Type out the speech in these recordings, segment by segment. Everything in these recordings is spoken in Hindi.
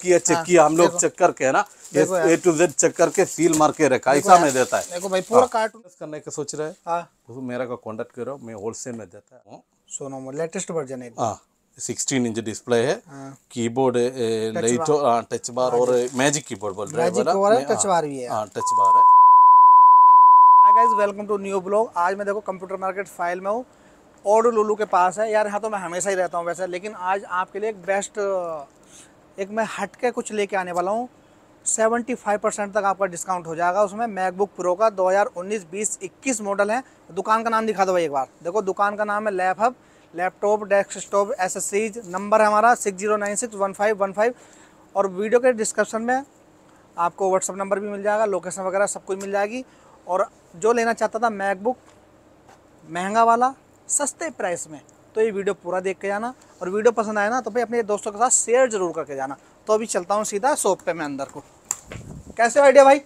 किया चेक किया हम लोग चेक करके है ना? ए टू जेड चेक करके सील मार के रखा ऐसा में देता है। देखो भाई पूरा कार्टून करने का सोच रहे हैं। हाँ। तो मेरा को कांटेक्ट करो मैं होलसेल में देता हूँ। सोनो लेटेस्ट वर्जन है। हाँ। सिक्सटीन इंच डिस्प्ले है। हाँ। कीबोर्ड लाइट टच बार और मैजिक कीबोर्ड बोल रहे हैं है टच बार भी है। हाँ टच बार है। Hi guys welcome to new blog आज मैं देखो कंप्यूटर मार्केट फ़ाइल में हूँ। ओडो लुलू के पास है। यार यहाँ तो मैं हमेशा ही रहता हूँ वैसे लेकिन आज आपके लिए एक बेस्ट एक मैं हट के कुछ लेके आने वाला हूँ। 75 परसेंट तक आपका डिस्काउंट हो जाएगा। उसमें मैकबुक प्रो का 2019 20 21 मॉडल है। दुकान का नाम दिखा दो भाई एक बार। देखो, दुकान का नाम है lap hub laptop, desktop accessories number है हमारा six zero nine six one five one five. और वीडियो के डिस्क्रिप्शन में आपको व्हाट्सअप नंबर भी मिल जाएगा, लोकेशन वगैरह सब कुछ मिल जाएगी। और जो लेना चाहता था मैकबुक महँगा वाला, सस्ते प्राइस में। तो ये वीडियो पूरा देख के जाना और वीडियो पसंद आए ना तो भाई अपने दोस्तों के साथ शेयर ज़रूर करके जाना। तो अभी चलता हूँ सीधा शॉप पे मैं अंदर को। कैसे हो आइडिया भाई?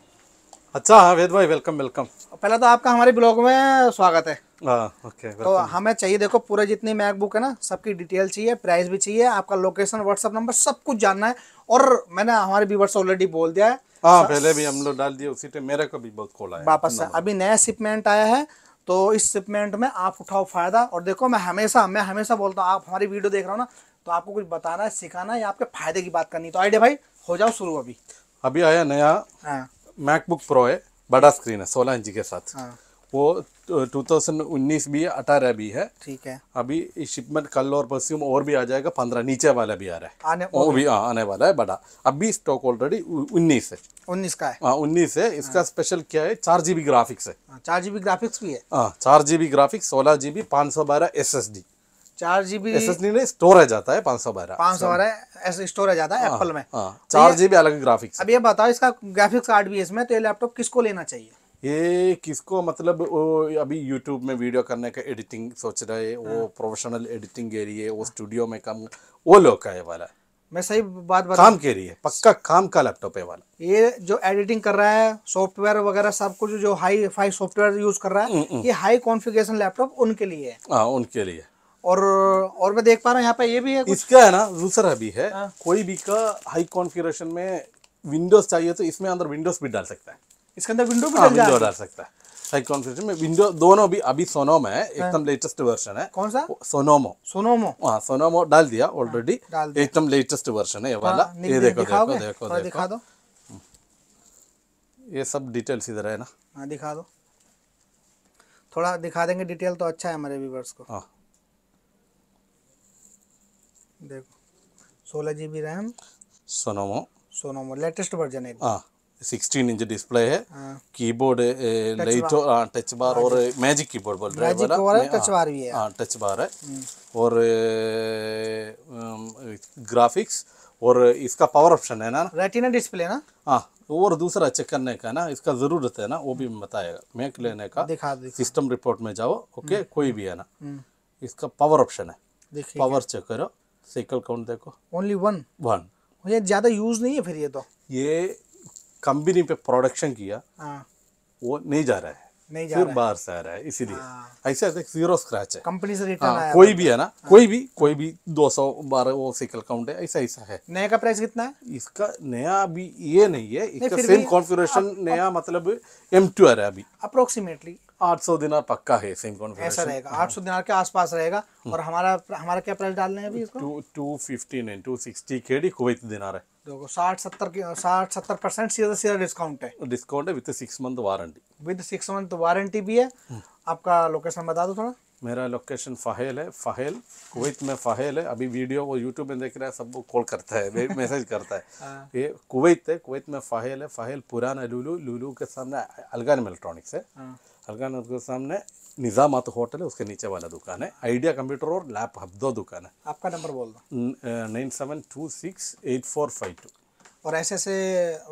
अच्छा हाँ वेद भाई वेलकम वेलकम पहले तो आपका हमारे ब्लॉग में स्वागत है। हाँ ओके तो हमें चाहिए देखो पूरे जितनी मैकबुक है ना सबकी डिटेल चाहिए प्राइस भी चाहिए आपका लोकेशन व्हाट्सअप नंबर सब कुछ जानना है। और मैंने हमारे व्यूवर्स ऑलरेडी बोल दिया है। हाँ पहले भी हम लोग डाल दिए उसी टाइम मेरे को भी बहुत खोला है वापस अभी नया शिपमेंट आया है तो इस शिपमेंट में आप उठाओ फ़ायदा और देखो मैं हमेशा मैं हमेशा बोलता हूँ आप हमारी वीडियो देख रहे हो ना तो आपको कुछ बताना है सिखाना है या आपके फ़ायदे की बात करनी है। तो आइडिया भाई हो जाओ शुरू अभी। अभी आया नया हाँ। मैकबुक प्रो है बड़ा स्क्रीन है सोलह इंच के साथ। हाँ। वो 2019 भी है अठारह भी है। ठीक है। अभी शिपमेंट कल और परस्यूम और भी आ जाएगा पंद्रह नीचे वाला भी आ रहा है। आने वो भी हाँ, आने वाला है बड़ा। अभी स्टॉक ऑलरेडी उन्नीस है। उन्नीस का है। हाँ उन्नीस है। इसका स्पेशल क्या है? चार जीबी ग्राफिक्स है। हाँ, चार जीबी ग्राफिक्स भी है। हाँ चार जीबी ग्राफिक्स सोलह जीबी पाँच सौ बारह एस एस डी चार जीबी एस एस डी नहीं स्टोरेज आता है पाँच सौ बारह। पाँच सौ बारह स्टोरेज आता है एप्पल में। हाँ चार जीबी अलग ग्राफिक्स अब ये बताओ इसका ग्राफिक्स कार्ड भी है इसमें तो ये लैपटॉप किसको लेना चाहिए? ये किसको मतलब वो अभी यूट्यूब में वीडियो करने का एडिटिंग सोच रहे हैं वो प्रोफेशनल एडिटिंग के लिए वो स्टूडियो में काम वो लोग का है वाला। मैं सही बात बता काम के लिए पक्का काम का लैपटॉप है वाला। ये जो एडिटिंग कर रहा है सॉफ्टवेयर वगैरह सब कुछ जो हाई फाई सॉफ्टवेयर यूज़ कर रहा है ये हाई कॉन्फ़िगरेशन लैपटॉप उनके लिए है। हाँ उनके लिए। और और मैं देख पा रहा हूँ यहाँ पे ये भी है कुछ। इसका है ना दूसरा भी है हाँ। कोई भी का हाई कॉन्फ़िगरेशन में विंडोज़ चाहिए तो इसमें अंदर विंडोज़ भी डाल सकता है। इसके अंदर विंडो भी हाँ विंडो डाल सकता है। हाई कॉन्फ़िगरेशन में विंडो दोनों भी अभी सोनोमो है एकदम लेटेस्ट वर्जन है। कौन सा? सोनोमो सोनोमो हाँ सोनोमो डाल दिया ऑलरेडी एकदम लेटेस्ट वर्जन है ये वाला। हाँ, ये देखो देखो देखो थोड़ा देखो। दिखा दो। ये सब डिटेल्स इधर है ना? हाँ दिखा दो। थोड़ा दिखा देंगे डिटेल तो अच्छा है हमारे व्यूवर्स को। हाँ। देखो सोलह G B RAM Sonoma Sonoma latest version है। हाँ। सिक्सटीन इंच डिस्प्ले है। हाँ। कीबोर्ड लाइट टच बार और मैजिक कीबोर्ड बोल रहे हैं है। टच बार भी है। हाँ टच बार है। और ग्राफिक्स और इसका पावर ऑप्शन है ना? रेटिना डिस्प्ले ना? हाँ और दूसरा चेक करने का ना इसका ज़रूरत है ना वो भी बताएगा मैक लेने का। दिखा दो सिस्टम रिपोर्ट में जाओ ओके कोई भी है ना। हम्म, इसका पावर ऑप्शन है। पावर चेक करो साइकिल काउंट देखो। ओनली वन वन मुझे ज़्यादा यूज़ नहीं है फिर ये तो। ये कंपनी पे प्रोडक्शन किया हाँ। वो नहीं जा रहा है। नहीं जा फिर रहा है। बाहर से आ रहा है इसीलिए। ऐसे ऐसा ज़ीरो स्क्रैच है। कंपनी से रिटर्न हाँ, आया कोई भी है ना कोई भी कोई भी 200 बारह वो साइकिल काउंट है ऐसा ऐसा है। नया का प्राइस कितना है? इसका नया अभी ये नहीं है इसका सेम कॉन्फ़िगरेशन नया मतलब एम टू आ रहा है अभी। अप्रोक्सीमेटली 800 दिनार पक्का है सेम ऐसा रहेगा आठ सौ दिनार के आसपास रहेगा और हमारा हमारा क्या प्राइस डालने हैं अभी इसको? Two two fifteen and two sixty K D Kuwait dinar है। देखो साठ सत्तर की साठ सत्तर परसेंट सीधा सीधा डिस्काउंट है। डिस्काउंट है with six month warranty with six month warranty भी है। आपका लोकेशन बता दो थोड़ा। मेरा लोकेशन फाहेल है फाहेल कुवैत में फाहेल है। अभी वीडियो वो यूट्यूब में देख रहा है सबको कॉल करता है मैसेज करता है। हाँ। ये कुवैत है कुवैत में फाहेल है फाहेल पुराना लुलू लुलू के सामने अलगान इलेक्ट्रॉनिक्स है। हाँ। अलगान के सामने निज़ामात होटल है उसके नीचे वाला दुकान है। आइडिया कंप्यूटर और लैप हब दो दुकान है। आपका नंबर बोल दो। Nine seven two six eight four five two और ऐसे ऐसे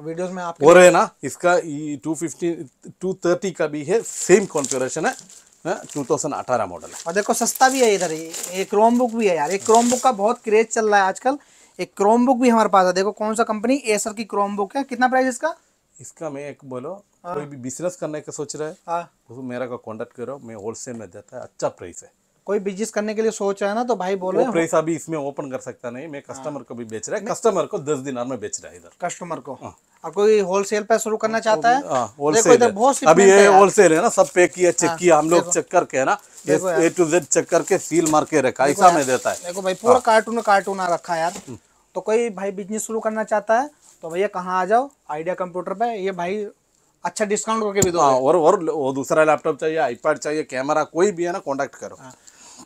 वीडियोस में आप और है ना इसका टू फिफ्टीन टू थर्टी का भी है सेम कॉन्फ़िगरेशन है टू थाउज़ेंड अठारह मॉडल है। और देखो सस्ता भी है इधर एक क्रोम बुक भी है यार। एक क्रोम बुक का बहुत क्रेज चल रहा है आजकल। एक क्रोम बुक भी हमारे पास है। देखो कौन सा कंपनी एसर की क्रोम बुक है। कितना प्राइस इसका? इसका मैं एक बोलो कोई भी बिज़नेस करने का सोच रहा है हाँ। तो मेरा को कांटेक्ट करो मैं होलसेल में देता है अच्छा प्राइस है। कोई बिज़नेस करने के लिए सोच रहा है ना तो भाई बोल। रहे वो अभी इसमें ओपन कर सकता नहीं मैं कस्टमर को भी बेच रहा है कस्टमर को दस दिनार में बेच रहा है इधर। कस्टमर को? और कोई होलसेल पे शुरू करना चाहता है? हाँ, होलसेल इधर है। अभी ये होलसेल है ना सब पैक किया चेक किया हम लोग चेक करके है ना ए टू जेड चेक करके सील मार के रखा ऐसा में देता है। देखो भाई पूरा कार्टून कार्टून आ रखा है यार। तो कोई भाई बिज़नेस शुरू करना चाहता है तो भैया कहाँ आ जाओ? आइडिया कंप्यूटर पे। ये भाई अच्छा डिस्काउंट करके भी दो। हाँ और और वो दूसरा लैपटॉप चाहिए आईपैड चाहिए कैमरा कोई भी है ना कांटेक्ट करो। हाँ।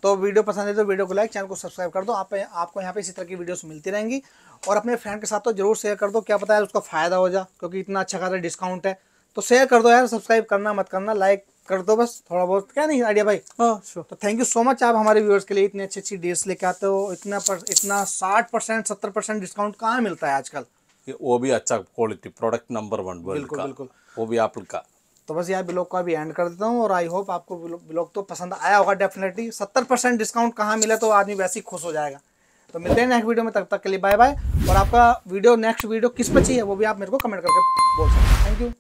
तो वीडियो पसंद है तो वीडियो को लाइक चैनल को सब्सक्राइब कर दो। आप आपको यहाँ पे इसी तरह की वीडियोस मिलती रहेंगी। और अपने फ्रेंड के साथ तो ज़रूर शेयर कर दो। क्या पता है उसका फ़ायदा हो जा क्योंकि इतना अच्छा खासा डिस्काउंट है। तो शेयर कर दो यार सब्सक्राइब करना मत करना लाइक कर दो बस थोड़ा बहुत। क्या नहीं आइडिया भाई? हाँ श्योर तो थैंक यू सो मच आप हमारे व्यूअर्स के लिए इतनी अच्छी अच्छी डील्स लेके आते हो इतना पर, इतना साठ परसेंट सत्तर परसेंट डिस्काउंट कहाँ मिलता है आजकल? वो भी अच्छा quality product number one world बिल्कुल, का बिल्कुल। वो भी एप्पल का। तो बस यार ब्लॉग का भी एंड कर देता हूँ और आई होप आपको ब्लॉग तो पसंद आया होगा डेफिनेटली सत्तर परसेंट डिस्काउंट कहाँ मिला तो आदमी वैसे ही खुश हो जाएगा। तो मिलते हैं नेक्स्ट वीडियो में तब तक के लिए बाय बाय और आपका वीडियो नेक्स्ट वीडियो किस पर चाहिए वो भी आप मेरे को कमेंट करके बोल सकते हैं। Thank you